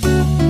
Música